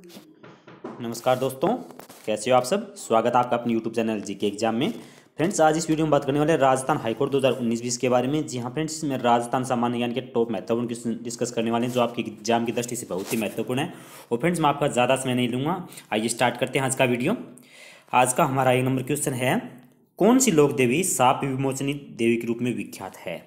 नमस्कार दोस्तों, कैसे हो आप सब? स्वागत है आपका अपने यूट्यूब चैनल जी के एग्ज़ाम में। फ्रेंड्स आज इस वीडियो में बात करने वाले राजस्थान हाईकोर्ट 2019-20 के बारे में। जी हाँ फ्रेंड्स इसमें राजस्थान सामान्य ज्ञान के टॉप महत्वपूर्ण क्वेश्चन डिस्कस करने वाले हैं, जो आपकी एग्ज़ाम की दृष्टि से बहुत ही महत्वपूर्ण है। और फ्रेंड्स मैं आपका ज़्यादा समय नहीं लूँगा। आइए स्टार्ट करते हैं आज का वीडियो। आज का हमारा एक नंबर क्वेश्चन है, कौन सी लोक देवी साप विमोचनी देवी के रूप में विख्यात है?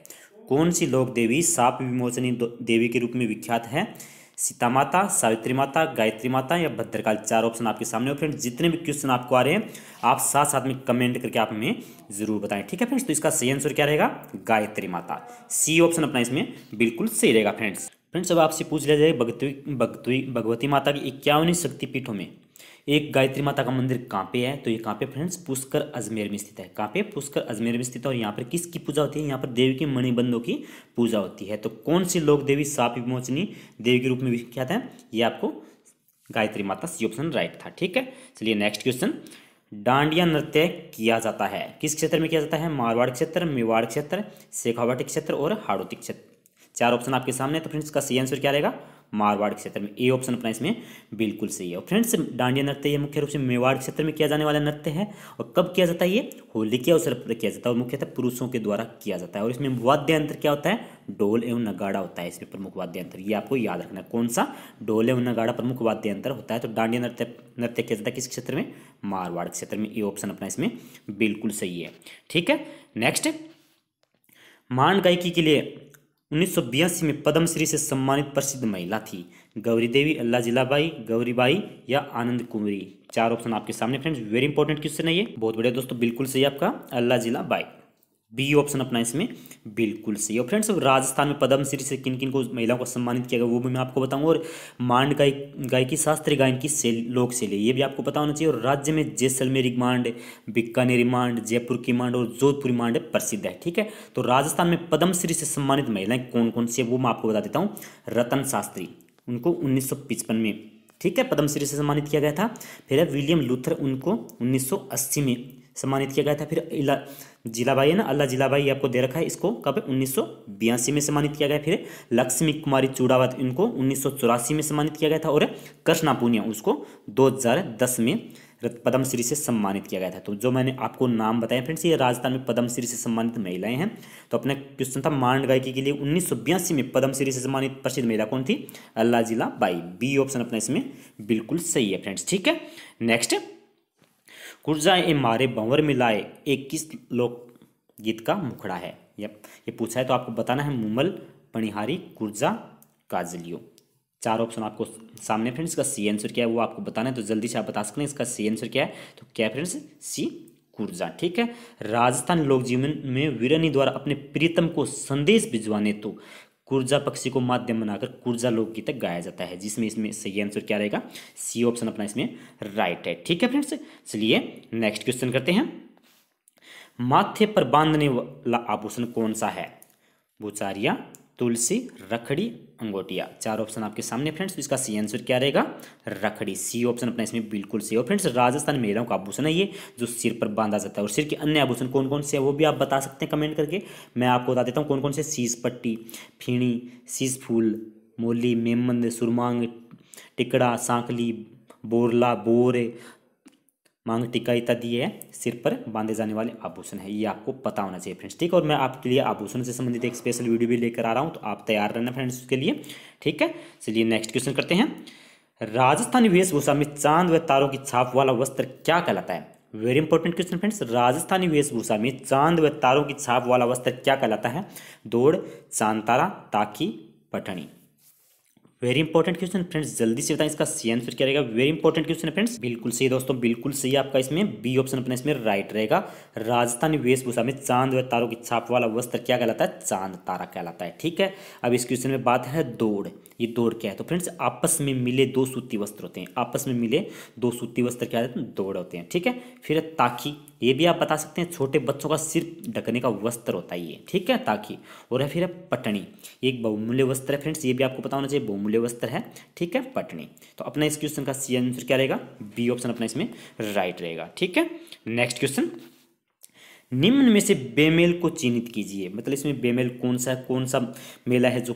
कौन सी लोक देवी साप विमोचनी देवी के रूप में विख्यात है? सीता माता सावित्री माता, गायत्री माता, या भद्रकाल चार ऑप्शन आपके सामने हो फ्रेंड्स जितने भी क्वेश्चन आपको आ रहे हैं, आप साथ साथ में कमेंट करके आप हमें ज़रूर बताएँ। ठीक है फ्रेंड्स तो इसका सही आंसर क्या रहेगा? गायत्री माता। सी ऑप्शन अपना इसमें बिल्कुल सही रहेगा फ्रेंड्स फ्रेंड्स अब आपसे पूछ लिया जाए भगवती भगवती माता की इक्यावनी शक्तिपीठों में एक गायत्री माता का मंदिर कहाँ पे है? तो ये कहाँ पे फ्रेंड्स? पुष्कर अजमेर में स्थित है। कहाँ पे? पुष्कर अजमेर में स्थित है और यहाँ पर किसकी पूजा होती है? यहाँ पर देवी के मणिबंधों की पूजा होती है। तो कौन सी लोक देवी साप विमोचनी देवी के रूप में विख्यात है ये आपको गायत्री माता सी ऑप्शन राइट था। ठीक है? चलिए नेक्स्ट क्वेश्चन डांडिया नृत्य किया जाता है। किस क्षेत्र में किया जाता है? मारवाड़ क्षेत्र, मेवाड़ क्षेत्र, शेखावाटी क्षेत्र और हाड़ोती क्षेत्र। चार ऑप्शन आपके सामने तो फ्रेंड्स का सी आंसर क्या रहेगा? मारवाड़ क्षेत्र में। ए ऑप्शन अपना इसमें बिल्कुल सही है। और फ्रेंड्स डांडिया नृत्य ये मुख्य रूप से मेवाड़ क्षेत्र में किया जाने वाला नृत्य है। और कब किया जाता है ये? होली के अवसर पर किया जाता है और मुख्यतः पुरुषों के द्वारा किया जाता है। और इसमें वाद्य यंत्र क्या होता है? डोल एवं नगाड़ा होता है। इसमें प्रमुख वाद्य यंत्र ये आपको याद रखना है। कौन सा? डोल एवं नगाड़ा प्रमुख वाद्य यंत्र होता है। तो डांडिया नृत्य नृत्य किया जाता है किस क्षेत्र में? मारवाड़ क्षेत्र में। ए ऑप्शन अपना इसमें बिल्कुल सही है। ठीक है? नेक्स्ट मांड गायकी के लिए उन्नीस सौ बयासी में पद्मश्री से सम्मानित प्रसिद्ध महिला थी। गौरी देवी, अल्लाह जिलाबाई, गौरीबाई या आनंद कुंवरी। चार ऑप्शन आपके सामने फ्रेंड्स वेरी इंपॉर्टेंट क्वेश्चन है? ये बहुत बढ़िया दोस्तों, बिल्कुल सही आपका, अल्लाह जिलाबाई। बी ऑप्शन अपना इसमें बिल्कुल सही और फ्रेंड्स, राजस्थान में पद्मश्री से किन किन को महिलाओं को सम्मानित किया गया, वो भी मैं आपको बताऊँगा और मांड गाय, गायकी शास्त्रीय गायन की सेल लोक शैली, ये भी आपको पता होना चाहिए। और राज्य में जैसलमेरी मांड, बीकानेरी मांड, जयपुर की मांड और जोधपुरी मांड प्रसिद्ध है, ठीक है? तो राजस्थान में पद्मश्री से सम्मानित महिलाएँ कौन कौन सी है, वो मैं आपको बता देता हूँ। रतन शास्त्री, उनको उन्नीस में, ठीक है? पद्मश्री से सम्मानित किया गया था। फिर है विलियम लूथर, उनको 1980 में सम्मानित किया गया था। फिर इला जिलाबाई है ना, अल्लाह जिलाबाई आपको दे रखा है। इसको कब? उन्नीस सौ बयासी में सम्मानित किया गया। फिर लक्ष्मी कुमारी चूड़ावत इनको उन्नीस सौ चौरासी में सम्मानित किया गया था। और कृष्णा पूनिया, उसको 2010 में पद्मश्री से सम्मानित किया गया था। तो जो मैंने आपको नाम बताया फ्रेंड्स, ये राजस्थान में पद्मश्री से सम्मानित महिलाएँ हैं। तो अपने क्वेश्चन था मांड गायकी के लिए उन्नीस सौ बयासी में पद्मश्री से सम्मानित प्रसिद्ध महिला कौन थी? अल्लाह जिला बाई बी ऑप्शन अपना इसमें बिल्कुल सही है फ्रेंड्स, ठीक है? नेक्स्ट कुर्जा ए मारे भंवर मिलाए, एक किस लोक गीत का मुखड़ा है? ये पूछा है तो आपको बताना है मुमल पणिहारी कुर्जा काजलियो। चार ऑप्शन आपको सामने फ्रेंड्स का सी आंसर क्या है वो आपको बताना है तो जल्दी से आप बता सकते हैं इसका सी आंसर क्या है। तो क्या फ्रेंड्स? सी कुर्जा, ठीक है? राजस्थान लोक जीवन में वीरनी द्वारा अपने प्रीतम को संदेश भिजवाने तो कुर्जा पक्षी को माध्यम बनाकर कुर्जा लोकगीत गाया जाता है, जिसमें इसमें सही आंसर क्या रहेगा? सी ऑप्शन अपना इसमें राइट है। ठीक है फ्रेंड्स चलिए नेक्स्ट क्वेश्चन करते हैं। माथे पर बांधने वाला आभूषण कौन सा है? बुचारिया तुलसी, रखड़ी अंगोटिया चार ऑप्शन आपके सामने फ्रेंड्स तो इसका सी आंसर क्या रहेगा? रखड़ी। सी ऑप्शन अपना इसमें बिल्कुल सही और फ्रेंड्स राजस्थान महिलाओं का आभूषण है ये जो सिर पर बांधा जाता है, और सिर के अन्य आभूषण कौन कौन से है, वो भी आप बता सकते हैं कमेंट करके। मैं आपको बता देता हूँ कौन कौन से शीश पट्टी, फीणी शीश फूल, मोली, मेमंद, सुरमांग, टिकड़ा, सांकली, बोरला, बोर मांग टिक्का इत्यादि है, सिर पर बांधे जाने वाले आभूषण है, ये आपको पता होना चाहिए फ्रेंड्स। ठीक है, और मैं आपके लिए आभूषण से संबंधित एक स्पेशल वीडियो भी लेकर आ रहा हूँ तो आप तैयार रहना फ्रेंड्स उसके लिए। ठीक है, चलिए नेक्स्ट क्वेश्चन करते हैं। राजस्थानी वेशभूषा में चाँद व तारों की छाप वाला वस्त्र क्या कहलाता है? Very important question friends. Rajasthani वेशभूषा में चाँद व तारों की छाप वाला वस्त्र क्या कहलाता है? दौड़, चाँद तारा, ताकी पटनी वेरी इंपॉर्टेंट क्वेश्चन फ्रेंड्स जल्दी से बताएँ इसका सी आंसर क्या रहेगा? वेरी इंपॉर्टेंट क्वेश्चन है फ्रेंड्स बिल्कुल सही दोस्तों, बिल्कुल सही आपका इसमें बी ऑप्शन अपने इसमें राइट रहेगा। राजस्थानी वेशभूषा में चाँद व तारों की छाप वाला वस्त्र क्या कहलाता है? चाँद तारा कहलाता है, ठीक है? अब इस क्वेश्चन में बात है दौड़। ये दौड़ क्या है? तो फ्रेंड्स आपस में मिले दो सूती वस्त्र होते हैं। आपस में मिले दो सूती वस्त्र क्या होते हैं? दौड़ होते हैं, ठीक है? फिर ताकी, ये भी आप बता सकते हैं, छोटे बच्चों का सिर ढकने का वस्त्र होता है ये, ठीक है? ताकि, और है फिर पटनी। एक बहुमूल्य वस्त्र है फ्रेंड्स ये भी आपको पता होना चाहिए, बहुमूल्य वस्त्र है, ठीक है, पटनी। तो अपना इस क्वेश्चन का सी आंसर क्या रहेगा? बी ऑप्शन अपना इसमें राइट रहेगा, ठीक है? नेक्स्ट क्वेश्चन निम्न में से बेमेल को चिन्हित कीजिए। मतलब इसमें बेमेल कौन सा कौन सा मेला है जो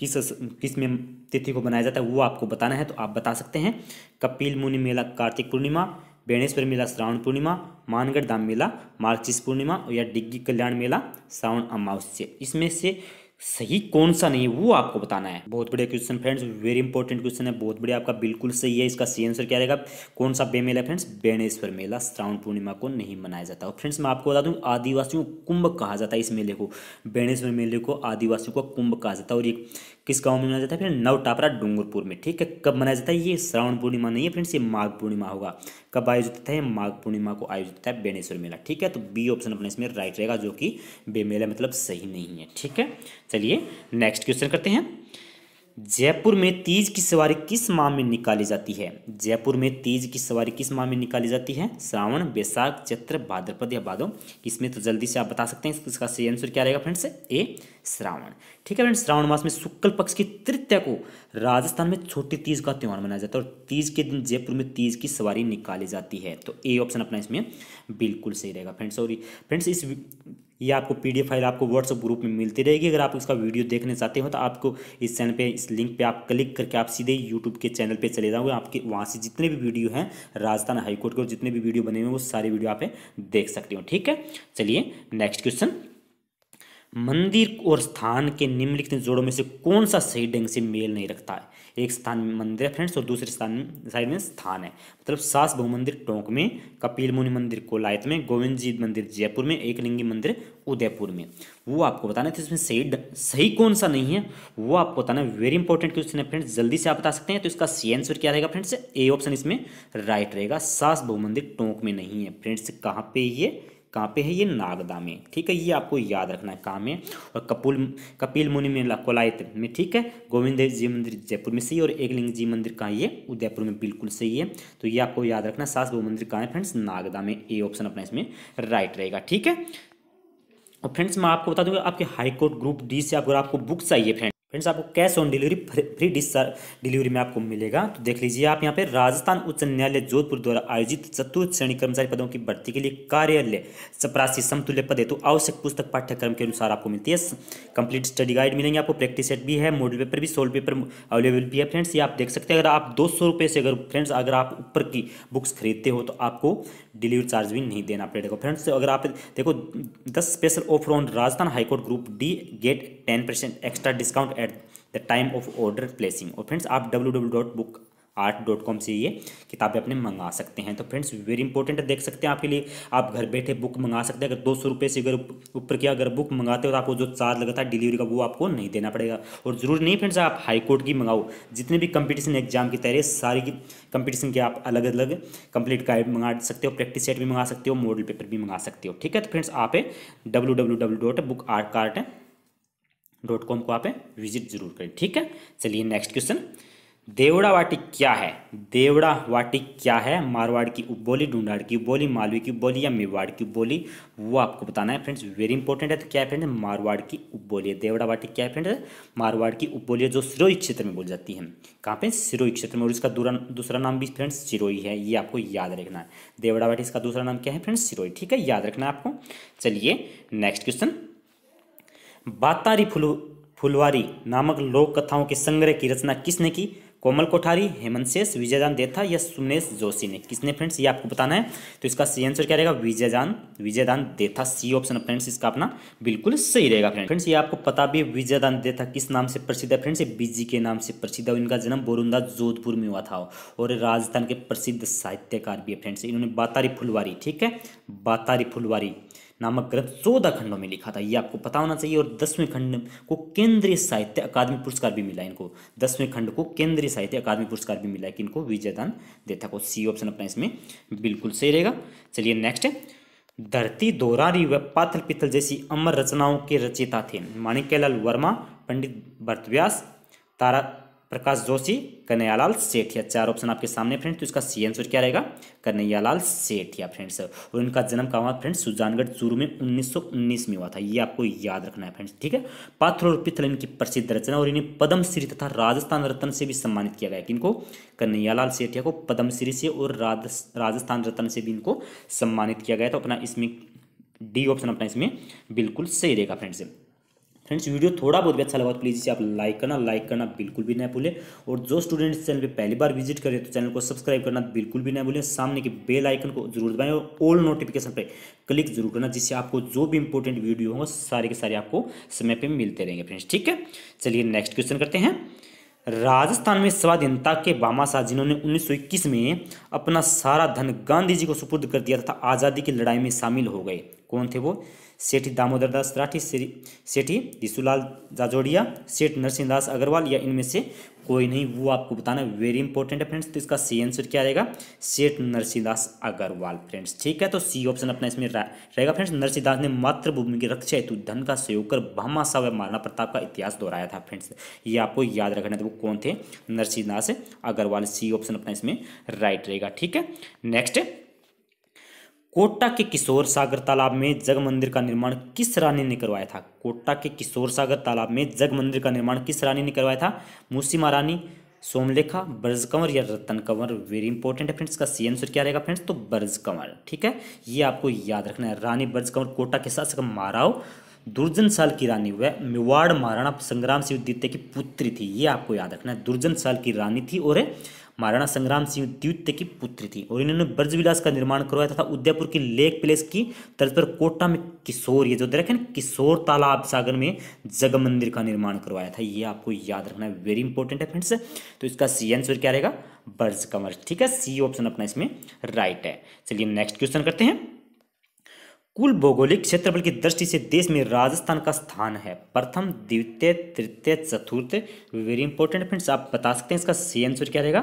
किस किसमें तिथि को बनाया जाता है, वो आपको बताना है तो आप बता सकते हैं। कपिल मुनि मेला, कार्तिक पूर्णिमा, बेणेश्वर मेला, श्रावण पूर्णिमा, मानगढ़ धाम मेला, मार्चिस पूर्णिमा, या डिग्गी कल्याण मेला श्रावण अमावस्या। इसमें से सही कौन सा नहीं, वो आपको बताना है। बहुत बढ़िया question friends very important question है, बहुत बढ़िया, आपका बिल्कुल सही है। इसका सही आंसर क्या रहेगा? कौन सा बे मेला है फ्रेंड्स बेणेश्वर मेला, श्रावण पूर्णिमा को नहीं मनाया जाता। और फ्रेंड्स मैं आपको बता दूँ, आदिवासियों कुंभ कहा जाता है इस मेले को। बेणेश्वर मेले को आदिवासियों का कुंभ कहा जाता है। और ये किस गाँव में मनाया जाता है फिर नव टापरा डूंगरपुर में, ठीक है? कब मनाया जाता है ये? श्रावण पूर्णिमा नहीं है फ्रेंड्स, ये माघ पूर्णिमा होगा। कब आयोजित होता है? माघ पूर्णिमा को आयोजित होता है बेणेश्वर मेला, ठीक है? तो बी ऑप्शन अपने इसमें राइट रहेगा, जो कि बे मेला मतलब सही नहीं है, ठीक है? चलिए, नेक्स्ट क्वेश्चन करते हैं। जयपुर में तीज की सवारी किस माह में निकाली जाती है? जयपुर में तीज की सवारी किस माह में निकाली जाती है? श्रावण, बैसाख, चैत्र, भाद्रपद या भादो इसमें तो जल्दी से आप बता सकते हैं, इसका सही आंसर क्या रहेगा फ्रेंड्स ए, श्रावण। ठीक है फ्रेंड्स श्रावण मास में शुक्ल पक्ष की तृतीया को राजस्थान में छोटी तीज का त्यौहार मनाया जाता है और तीज के दिन जयपुर में तीज की सवारी निकाली जाती है। तो ए ऑप्शन अपना इसमें बिल्कुल सही रहेगा फ्रेंड्स और फ्रेंड्स इस ये आपको पीडीएफ फ़ाइल आपको व्हाट्सअप ग्रुप में मिलती रहेगी। अगर आप उसका वीडियो देखने चाहते हो तो आपको इस चैनल पे, इस लिंक पे आप क्लिक करके आप सीधे यूट्यूब के चैनल पे चले जाओगे। आपके वहाँ से जितने भी वीडियो हैं, राजस्थान हाईकोर्ट के और जितने भी वीडियो बने हुए हैं, वो सारे वीडियो आप देख सकते हो, ठीक है? चलिए नेक्स्ट क्वेश्चन मंदिर और स्थान के निम्नलिखित जोड़ों में से कौन सा सही ढंग से मेल नहीं रखता है? एक स्थान में मंदिर है फ्रेंड्स और दूसरे स्थान साइड में स्थान है। मतलब सास बहु मंदिर टोंक में, कपिल मुनि मंदिर कोलायत में गोविंद जी मंदिर जयपुर में एक लिंगी मंदिर उदयपुर में। वो आपको बताना है तो इसमें सही सही कौन सा नहीं है? वो आपको बताना है वेरी इंपॉर्टेंट क्वेश्चन है फ्रेंड्स जल्दी से आप बता सकते हैं तो इसका सी आंसर क्या रहेगा फ्रेंड्स ए ऑप्शन इसमें राइट रहेगा। सास बहु मंदिर टोंक में नहीं है। फ्रेंड्स कहाँ पे ये कहाँ पे है ये नागदा में, ठीक है? ये आपको याद रखना है कहाँ में। और कपूल कपिल मुनि में कोलायत में, ठीक है? गोविंद जी मंदिर जयपुर में सही और एकलिंग जी मंदिर कहाँ ये? उदयपुर में बिल्कुल सही है। तो ये आपको याद रखना सास गो मंदिर कहाँ है फ्रेंड्स? नागदा में ए ऑप्शन अपना इसमें राइट रहेगा, ठीक है? और फ्रेंड्स मैं आपको बता दूँगा, आपके हाईकोर्ट ग्रुप डी से अगर आपको बुक चाहिए फ्रेंड फ्रेंड्स, आपको cash on delivery free discharge delivery में आपको मिलेगा। तो देख लीजिए आप यहाँ पे राजस्थान उच्च न्यायालय जोधपुर द्वारा आयोजित चतुर्थ श्रेणी कर्मचारी पदों की भर्ती के लिए कार्यालय चपरासी समतुल्य पद तो आवश्यक पुस्तक पाठ्यक्रम के अनुसार आपको मिलती है। कंप्लीट स्टडी गाइड मिलेंगे आपको प्रैक्टिस सेट भी है मॉडल पेपर भी सोल्व पेपर अवेलेबल भी है। फ्रेंड्स, ये आप देख सकते हैं, अगर आप दो सौ से अगर, फ्रेंड्स, अगर आप ऊपर की बुक्स खरीदते हो तो आपको डिलीवरी चार्ज भी नहीं देना पड़ेगा। फ्रेंड्स, अगर आप देखो, दस special offer on Rajasthan high court group D get ten percent extra discount at the time of order placing और फ्रेंड्स, आप W W dot book art dot com से ये किताबें अपने मंगा सकते हैं। तो फ्रेंड्स वेरी इंपॉर्टेंट देख सकते हैं आपके लिए। आप घर बैठे बुक मंगा सकते हैं। अगर दो सौ रुपये से अगर ऊपर की अगर बुक मंगाते हो तो आपको जो चार्ज लगता है डिलीवरी का वो आपको नहीं देना पड़ेगा। और ज़रूर नहीं फ्रेंड्स आप हाई कोर्ट की मंगाओ। जितने भी कंपटीशन एग्ज़ाम की तैयारी सारी की कंपटीशन के आप अलग अलग कंप्लीट गाइड मंगा सकते हो प्रैक्टिस सेट भी मंगा सकते हो मॉडल पेपर भी मंगा सकते हो। ठीक है तो फ्रेंड्स आप W W W dot book art cart dot com को आप विज़िट ज़रूर करें। ठीक है, चलिए नेक्स्ट क्वेश्चन देवड़ा वाटी क्या है? देवड़ा वाटी क्या है? मारवाड़ की उपबोली, ढूंढाड़ की उपबोली मालवी की उपबोली या मेवाड़ की उपबोली, वो आपको बताना है फ्रेंड्स वेरी इंपॉर्टेंट है। तो क्या है मारवाड़ की उपबोली है। देवड़ा वाटी क्या है मारवाड़ की उपबोली है, जो सिरोही क्षेत्र में बोली जाती है। कहाँ पे? सिरोही क्षेत्र में। और इसका दूसरा नाम भी फ्रेंड्स सिरोही है। ये आपको याद रखना है। देवड़ा वाटी इसका दूसरा नाम क्या है फ्रेंड्स सिरोही। ठीक है, याद रखना है आपको। चलिए नेक्स्ट क्वेश्चन बातारी फुल, फुलवारी नामक लोक कथाओं के संग्रह की रचना किसने की? कोमल कोठारी, हेमंत शेष, विजयदान देथा या सुमनेश जोशी ने? किसने फ्रेंड्स, ये आपको बताना है। तो इसका सी आंसर क्या रहेगा? Vijaydan Vijaydan Detha C option friends, इसका अपना बिल्कुल सही रहेगा फ्रेंड फ्रेंड्स, ये आपको पता भी है, विजयदान देथा किस नाम से प्रसिद्ध है फ्रेंड्स बीजी के नाम से प्रसिद्ध है इनका जन्म बोरुंदा, जोधपुर में हुआ था। और राजस्थान के प्रसिद्ध साहित्यकार भी है फ्रेंड्स, इन्होंने बातारी फुलवारी, ठीक है? बातारी फुलवारी नामक ग्रंथ चौदह खंडों में लिखा था। ये आपको पता होना चाहिए और दसवें खंड को केंद्रीय साहित्य अकादमी पुरस्कार भी मिला इनको। दसवें खंड को केंद्रीय साहित्य अकादमी पुरस्कार भी मिला कि इनको विजयदान देता को सी ऑप्शन अपना इसमें बिल्कुल सही रहेगा। चलिए नेक्स्ट धरती दोरारी व पाथल पित्तल जैसी अमर रचनाओं के रचयिता थे। माणिक्यलाल वर्मा, पंडित भरतव्यास, तारा प्रकाश जोशी, कन्हैयालाल सेठिया। चार ऑप्शन आपके सामने फ्रेंड्स तो इसका सी आंसर क्या रहेगा? कन्हैयालाल सेठिया फ्रेंड्स और इनका जन्म कहाँ हुआ फ्रेंड्स सुजानगढ़, चूरू में 1919 में हुआ था। ये आपको याद रखना है फ्रेंड्स ठीक है? पाथर और पित्तल इनकी प्रसिद्ध रचना और इन्हें पद्मश्री तथा राजस्थान रत्न से भी सम्मानित किया गया किनको? कन्हैयालाल सेठिया को पद्मश्री से और राजस्थान रत्न से भी इनको सम्मानित किया गया था अपना इसमें डी ऑप्शन अपना इसमें बिल्कुल सही रहेगा फ्रेंड्स फ्रेंड्स वीडियो थोड़ा बहुत भी अच्छा लगा तो प्लीज़ इसे आप लाइक करना लाइक करना बिल्कुल भी ना भूलें। और जो स्टूडेंट इस चैनल पे पहली बार विज़िट करें तो चैनल को सब्सक्राइब करना बिल्कुल भी ना भूलें। सामने के बेल आइकन को ज़रूर दबाएँ और ऑल नोटिफिकेशन पे क्लिक ज़रूर करना, जिससे आपको जो भी इंपॉर्टेंट वीडियो होगा, सारे के सारे आपको समय पर मिलते रहेंगे फ्रेंड्स, ठीक है? चलिए नेक्स्ट क्वेश्चन करते हैं। राजस्थान में स्वाधीनता के बामाशाह जिन्होंने 1921 में अपना सारा धन गांधी जी को सुपुर्द कर दिया तथा आज़ादी की लड़ाई में शामिल हो गए। कौन थे वो? सेठी दामोदर दास राठी सेठी दिसुलाल जाजोड़िया, सेठ नरसिंह दास अग्रवाल, या इनमें से कोई नहीं, वो आपको बताना वेरी इंपॉर्टेंट है फ्रेंड्स तो इसका सी आंसर क्या रहेगा? सेठ नरसिंह दास अग्रवाल फ्रेंड्स ठीक है तो सी ऑप्शन अपना इसमें रहेगा फ्रेंड्स नरसिंह दास ने मातृभूमि की रक्षा हेतु धन का सहयोग कर भामाशाह व महाराणा प्रताप का इतिहास दोहराया था फ्रेंड्स ये आपको याद रखना था वो कौन थे? नरसिंह दास अग्रवाल। सी ऑप्शन अपना इसमें राइट रहेगा। ठीक है नेक्स्ट कोटा के किशोर सागर तालाब में जग मंदिर का निर्माण किस रानी ने करवाया था? कोटा के किशोर सागर तालाब में जग मंदिर का निर्माण किस रानी ने करवाया था? मूसी महारानी सोमलेखा, ब्रज कंवर या रतन कंवर? वेरी इंपॉर्टेंट है फ्रेंड्स का सी आंसर क्या रहेगा फ्रेंड्स तो ब्रज कंवर, ठीक है? ये आपको याद रखना है। रानी ब्रज कंवर कोटा के शासक माराव, दुर्जन साल की रानी वह मेवाड़ महाराणा संग्राम सिंह द्वितीय की पुत्री थी। ये आपको याद रखना है। दुर्जन साल की रानी थी और महाराणा संग्राम सिंह द्वित्य की पुत्री थी और इन्होंने ब्रजविलास का निर्माण करवाया तथा उदयपुर की लेक प्लेस की तर्ज पर कोटा में किशोर, ये जो देखें किशोर तालाब सागर में जग मंदिर का निर्माण करवाया था। ये आपको याद रखना है वेरी इंपॉर्टेंट है फ्रेंड्स तो इसका सी आंसर क्या रहेगा? ब्रज कमर ठीक है सी ऑप्शन अपना इसमें राइट है। चलिए नेक्स्ट क्वेश्चन करते हैं। कुल भौगोलिक क्षेत्रफल की दृष्टि से देश में राजस्थान का स्थान है। प्रथम, द्वितीय, तृतीय, चतुर्थ। वेरी इंपॉर्टेंट फ्रेंड्स आप बता सकते हैं इसका सी आंसर क्या रहेगा?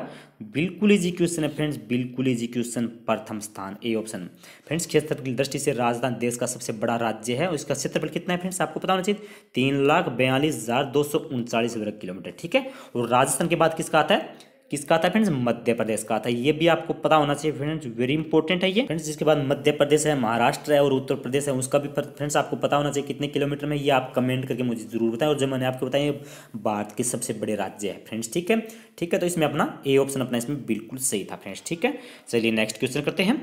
बिल्कुल इजी क्वेश्चन है फ्रेंड्स बिल्कुल इजी क्वेश्चन प्रथम स्थान ए ऑप्शन फ्रेंड्स क्षेत्रफल की दृष्टि से राजस्थान देश का सबसे बड़ा राज्य है और इसका क्षेत्रफल कितना है फ्रेंड्स आपको पता होना चाहिए, तीन लाख बयालीस हज़ार दो सौ उनचालीस वर्ग किलोमीटर, ठीक है? और राजस्थान के बाद किसका आता है? किसका था फ्रेंड्स? मध्य प्रदेश का था। ये भी आपको पता होना चाहिए फ्रेंड्स वेरी इंपॉर्टेंट है ये। फ्रेंड्स, जिसके बाद मध्य प्रदेश है, महाराष्ट्र है और उत्तर प्रदेश है, उसका भी फ्रेंड्स, आपको पता होना चाहिए कितने किलोमीटर में ये आप कमेंट करके मुझे ज़रूर बताएँ। और जो मैंने आपको बताया भारत के सबसे बड़े राज्य है फ्रेंड्स, ठीक है? ठीक है तो इसमें अपना ए ऑप्शन अपना इसमें बिल्कुल सही था फ्रेंड्स, ठीक है? चलिए नेक्स्ट क्वेश्चन करते हैं।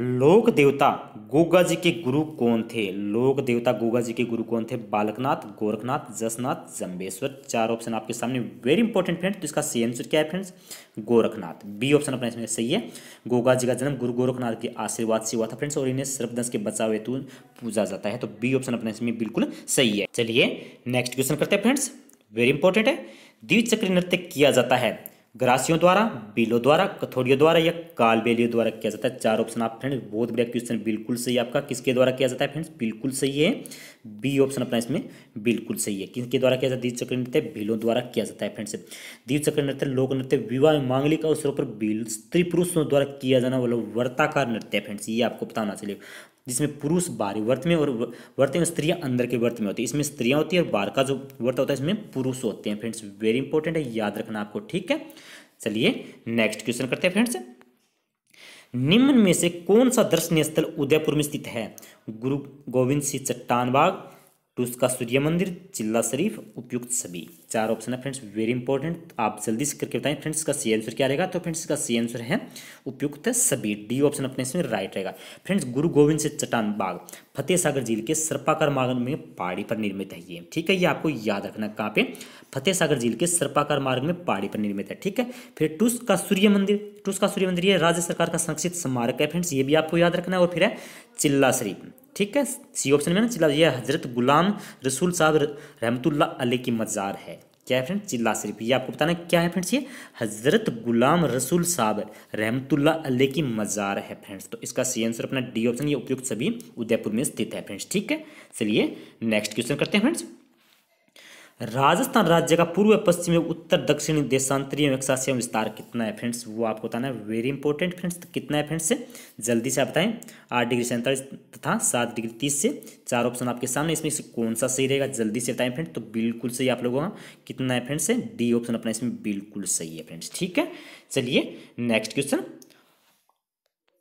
लोक देवता गोगा जी के गुरु कौन थे? लोक देवता गोगा जी के गुरु कौन थे? बालकनाथ, गोरखनाथ, जसनाथ, जम्बेश्वर। चार ऑप्शन आपके सामने। वेरी इंपॉर्टेंट फ्रेंड तो इसका सी आंसर क्या है फ्रेंड्स गोरखनाथ। बी ऑप्शन अपना इसमें सही है। गोगा जी का जन्म गुरु गोरखनाथ के आशीर्वाद से हुआ था फ्रेंड्स और इन्हें सर्पदंश के बचाव हेतु पूजा जाता है। तो बी ऑप्शन अपना इसमें बिल्कुल सही है। चलिए नेक्स्ट क्वेश्चन करते हैं फ्रेंड्स वेरी इंपॉर्टेंट है। द्विचक्री नृत्य किया जाता है। ग्रासियों द्वारा, बिलो द्वारा कथोड़ियों द्वारा या कालबेलियों द्वारा किया जाता है? चार ऑप्शन आप फ्रेंड्स बहुत बढ़िया क्वेश्चन बिल्कुल सही आपका। किसके द्वारा किया जाता है फ्रेंड्स बिल्कुल सही है। बी ऑप्शन अपना इसमें बिल्कुल सही है। किसके द्वारा किया जाता है? चक्र नृत्य बिलों द्वारा किया जाता है फ्रेंड्स चक्र नृत्य, लोक नृत्य, विवाह, मांगलिक अवसरों पर बिल, स्त्री पुरुषों द्वारा किया जाना वाला वर्ताकार नृत्य है फ्रेंड्स ये आपको पता होना चाहिए। जिसमें पुरुष बारे, वर्त में और वर्त में स्त्रियाँ अंदर के वर्त में होती है। इसमें स्त्रियाँ होती है और बार का जो वर्त होता है, इसमें पुरुष होते हैं। फ्रेंड्स वेरी इंपॉर्टेंट है, याद रखना आपको, ठीक है? चलिए नेक्स्ट क्वेश्चन करते हैं फ्रेंड्स। निम्न में से कौन सा दर्शनीय स्थल उदयपुर में स्थित है? गुरु गोविंद सिंह चट्टान बाग टूस्का सूर्य मंदिर, चिल्ला शरीफ, उपयुक्त सभी। चार ऑप्शन है फ्रेंड्स वेरी इंपॉर्टेंट आप जल्दी से करके बताएँ फ्रेंड्स इसका सी आंसर क्या रहेगा? तो फ्रेंड्स इसका सी आंसर है उपयुक्त सभी। डी ऑप्शन अपने इसमें राइट रहेगा। फ्रेंड्स गुरु गोविंद से चट्टान बाग, फतेह सागर झील के सर्पाकार मार्ग में पहाड़ी पर निर्मित है ये। ठीक है, ये आपको याद रखना कहाँ पे? फतेह सागर झील के सर्पाकार मार्ग में पहाड़ी पर निर्मित है। ठीक है, फिर टूस का सूर्य मंदिर टूस का सूर्य मंदिर, ये राज्य सरकार का संरक्षित स्मारक है फ्रेंड्स ये भी आपको याद रखना है। और फिर है चिल्ला शरीफ। ठीक है? सी ऑप्शन में ना चिल्ला ये हज़रत गुलाम रसूल साहब रहमतुल्ला अली की मज़ार है। क्या है फ्रेंड चिल्ला शरीफ ये आपको बताना क्या है फ्रेंड्स ये? हज़रत गुलाम रसूल साहब रहमतुल्ला अली की मज़ार है फ्रेंड्स तो इसका सी आंसर अपना डी ऑप्शन ये उपयुक्त सभी उदयपुर में स्थित है फ्रेंड्स ठीक है? चलिए नेक्स्ट क्वेश्चन करते हैं फ्रेंड्स राजस्थान राज्य का पूर्व, पश्चिमी, उत्तर, दक्षिणी देशांतरीय एवं विस्तार कितना है फ्रेंड्स? वो आपको बताना है। वेरी इंपॉर्टेंट फ्रेंड्स कितना है फ्रेंड्स? जल्दी से आप बताएँ। आठ डिग्री सैंतालीस तथा सात डिग्री तीस से। चार ऑप्शन आपके सामने, इसमें से कौन सा सही रहेगा? जल्दी से बताएँ फ्रेंड्स। तो बिल्कुल सही आप लोगों का कितना है फ्रेंड्स? डी ऑप्शन अपना इसमें बिल्कुल सही है फ्रेंड्स। ठीक है? चलिए नेक्स्ट क्वेश्चन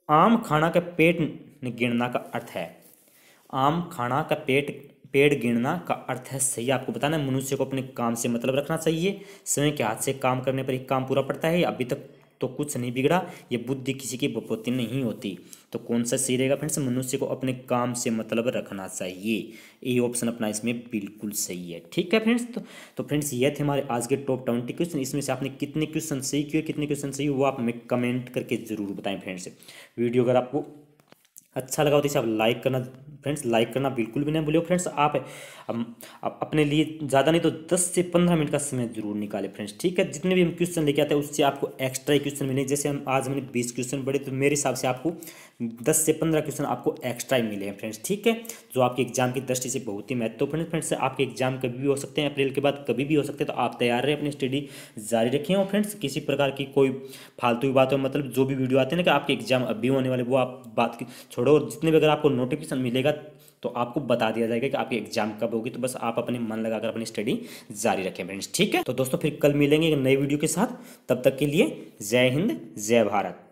आम खाना का पेट गिनना का अर्थ है। आम खाना का पेट पेड़ गिनना का अर्थ है सही। आपको बताना है, मनुष्य को अपने काम से मतलब रखना चाहिए। समय के हाथ से काम करने पर ही काम पूरा पड़ता है। अभी तक तो कुछ नहीं बिगड़ा, ये बुद्धि किसी की बपोती नहीं होती। तो कौन सा सही रहेगा फ्रेंड्स? मनुष्य को अपने काम से मतलब रखना चाहिए। ये ऑप्शन अपना इसमें बिल्कुल सही है। ठीक है फ्रेंड्स? तो तो फ्रेंड्स, ये थे हमारे आज के टॉप ट्वेंटी क्वेश्चन इसमें से आपने कितने क्वेश्चन सही किए, कितने क्वेश्चन सही, वो आप हमें कमेंट करके ज़रूर बताएँ फ्रेंड्स। वीडियो अगर आपको अच्छा लगा तो इसे आप लाइक करना फ्रेंड्स लाइक करना बिल्कुल भी नहीं भूलिए फ्रेंड्स आप, अपने लिए ज़्यादा नहीं तो दस से पंद्रह मिनट का समय ज़रूर निकाले फ्रेंड्स ठीक है? जितने भी हम क्वेश्चन लेके आते हैं उससे आपको एक्स्ट्रा क्वेश्चन मिले। जैसे हम आज हमने बीस क्वेश्चन पढ़े तो मेरे हिसाब से आपको दस से पंद्रह क्वेश्चन आपको एक्स्ट्रा ही मिले हैं फ्रेंड्स ठीक है? जो आपके एग्ज़ाम की दृष्टि से बहुत ही महत्वपूर्ण फ्रेंड्स आपके एग्ज़ाम कभी भी हो सकते हैं अप्रैल के बाद कभी भी हो सकते हैं तो आप तैयार रहे अपनी स्टडी जारी रखें और फ्रेंड्स किसी प्रकार की कोई फालतू की बात हो मतलब जो भी वीडियो आते हैं ना कि आपके एग्ज़ाम अभी होने वाले वो आप बात छोड़ो। और जितने भी अगर आपको नोटिफिकेशन मिलेगा तो आपको बता दिया जाएगा कि आपकी एग्ज़ाम कब होगी। तो बस आप अपने मन लगाकर अपनी स्टडी जारी रखें फ्रेंड्स ठीक है? तो दोस्तों, फिर कल मिलेंगे एक नई वीडियो के साथ। तब तक के लिए जय हिंद, जय भारत।